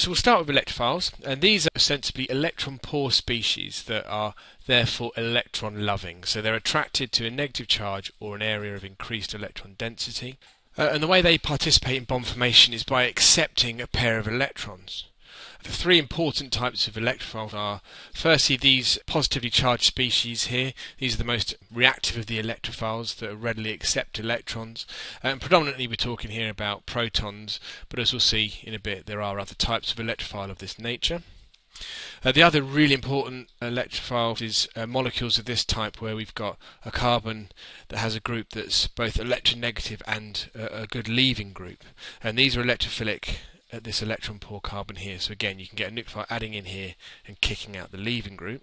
So we'll start with electrophiles, and these are ostensibly electron poor species that are therefore electron loving. So they're attracted to a negative charge or an area of increased electron density. Uh, and the way they participate in bond formation is by accepting a pair of electrons. The three important types of electrophiles are firstly these positively charged species here. These are the most reactive of the electrophiles that readily accept electrons. And predominantly we're talking here about protons, but as we'll see in a bit, there are other types of electrophile of this nature. Uh, the other really important electrophile is uh, molecules of this type where we've got a carbon that has a group that's both electronegative and a good leaving group. And these are electrophilic at this electron poor carbon here. So again, you can get a nucleophile adding in here and kicking out the leaving group.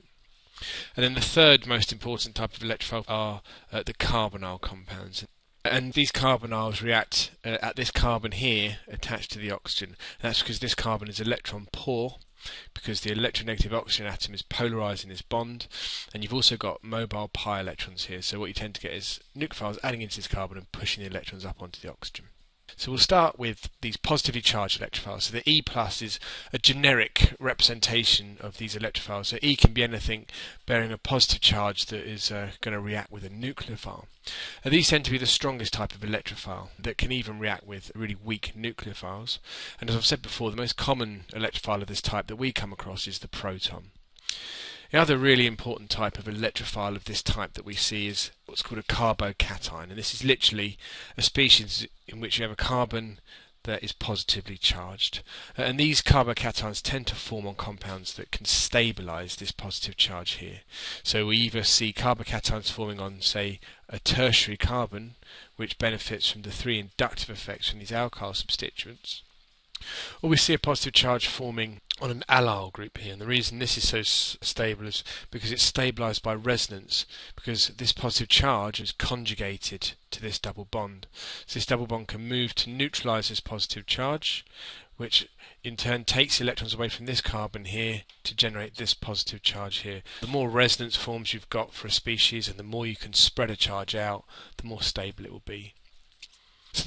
And then the third most important type of electrophile are uh, the carbonyl compounds. And these carbonyls react uh, at this carbon here attached to the oxygen. That's because this carbon is electron poor because the electronegative oxygen atom is polarizing this bond and you've also got mobile pi electrons here so what you tend to get is nucleophiles adding into this carbon and pushing the electrons up onto the oxygen. So we'll start with these positively charged electrophiles. So the E plus is a generic representation of these electrophiles. So E can be anything bearing a positive charge that is uh, going to react with a nucleophile. And these tend to be the strongest type of electrophile that can even react with really weak nucleophiles. And as I've said before, the most common electrophile of this type that we come across is the proton. The other really important type of electrophile of this type that we see is what's called a carbocation, and this is literally a species in which you have a carbon that is positively charged. Uh, and these carbocations tend to form on compounds that can stabilize this positive charge here. So we either see carbocations forming on, say, a tertiary carbon, which benefits from the three inductive effects from these alkyl substituents, or we see a positive charge forming on an allyl group here. And the reason this is so stable is because it's stabilized by resonance, because this positive charge is conjugated to this double bond. So this double bond can move to neutralize this positive charge, which in turn takes electrons away from this carbon here to generate this positive charge here. The more resonance forms you've got for a species and the more you can spread a charge out, the more stable it will be.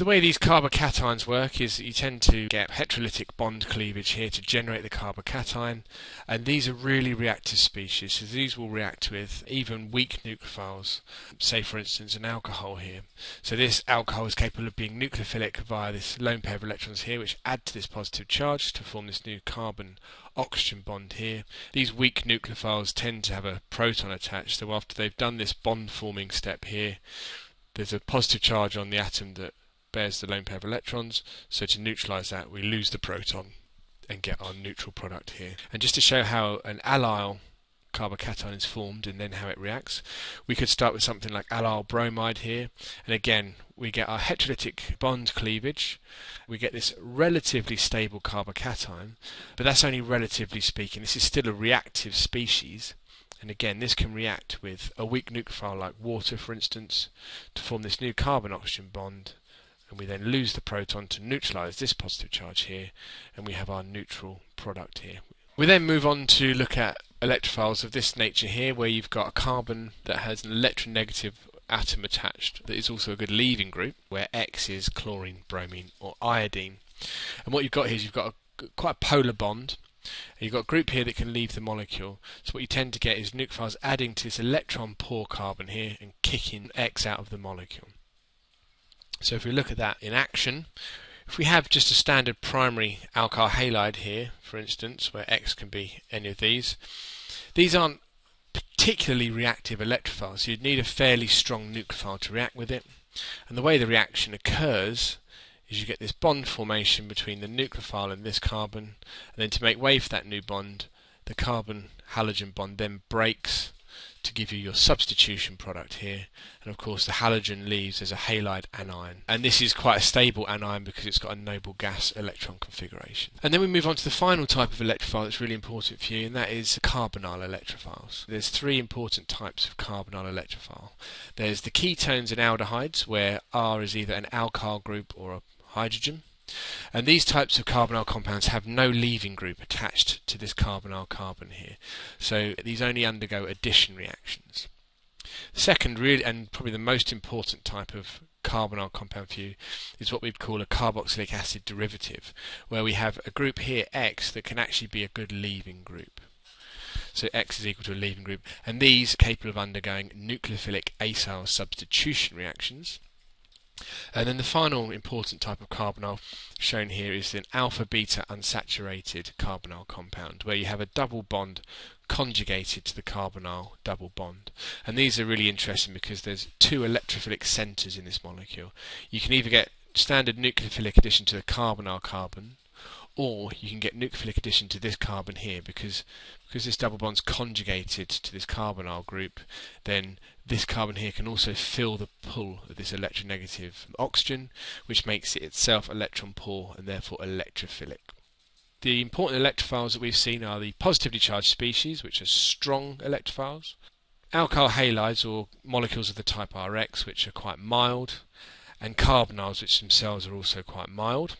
The way these carbocations work is you tend to get heterolytic bond cleavage here to generate the carbocation and these are really reactive species so these will react with even weak nucleophiles say for instance an alcohol here so this alcohol is capable of being nucleophilic via this lone pair of electrons here which add to this positive charge to form this new carbon oxygen bond here. These weak nucleophiles tend to have a proton attached so after they've done this bond forming step here there's a positive charge on the atom that bears the lone pair of electrons, so to neutralize that we lose the proton and get our neutral product here. And just to show how an allyl carbocation is formed and then how it reacts, we could start with something like allyl bromide here, and again we get our heterolytic bond cleavage, we get this relatively stable carbocation, but that's only relatively speaking, this is still a reactive species, and again, this can react with a weak nucleophile like water, for instance, to form this new carbon-oxygen bond and we then lose the proton to neutralize this positive charge here and we have our neutral product here. We then move on to look at electrophiles of this nature here where you've got a carbon that has an electronegative atom attached that is also a good leaving group where X is chlorine, bromine or iodine. And what you've got here is you've got a, quite a polar bond you've got a group here that can leave the molecule. So what you tend to get is nucleophiles adding to this electron poor carbon here and kicking X out of the molecule. So if we look at that in action, if we have just a standard primary alkyl halide here, for instance, where X can be any of these, these aren't particularly reactive electrophiles. You'd need a fairly strong nucleophile to react with it. And the way the reaction occurs is you get this bond formation between the nucleophile and this carbon, and then to make way for that new bond, the carbon halogen bond then breaks to give you your substitution product here. And of course, the halogen leaves as a halide anion. And this is quite a stable anion because it's got a noble gas electron configuration. And then we move on to the final type of electrophile that's really important for you, and that is carbonyl electrophiles. There's three important types of carbonyl electrophile. There's the ketones and aldehydes, where R is either an alkyl group or a hydrogen. And these types of carbonyl compounds have no leaving group attached to this carbonyl carbon here. So these only undergo addition reactions. Second, really, and probably the most important type of carbonyl compound for you is what we'd call a carboxylic acid derivative, where we have a group here, X, that can actually be a good leaving group. So X is equal to a leaving group, and these are capable of undergoing nucleophilic acyl substitution reactions. And then the final important type of carbonyl shown here is an alpha beta unsaturated carbonyl compound, where you have a double bond conjugated to the carbonyl double bond. And these are really interesting because there's two electrophilic centers in this molecule. You can either get standard nucleophilic addition to the carbonyl carbon, or you can get nucleophilic addition to this carbon here because because this double bond's conjugated to this carbonyl group then this carbon here can also fill the pull of this electronegative oxygen which makes it itself electron poor and therefore electrophilic. The important electrophiles that we've seen are the positively charged species which are strong electrophiles, alkyl halides or molecules of the type Rx which are quite mild and carbonyls which themselves are also quite mild.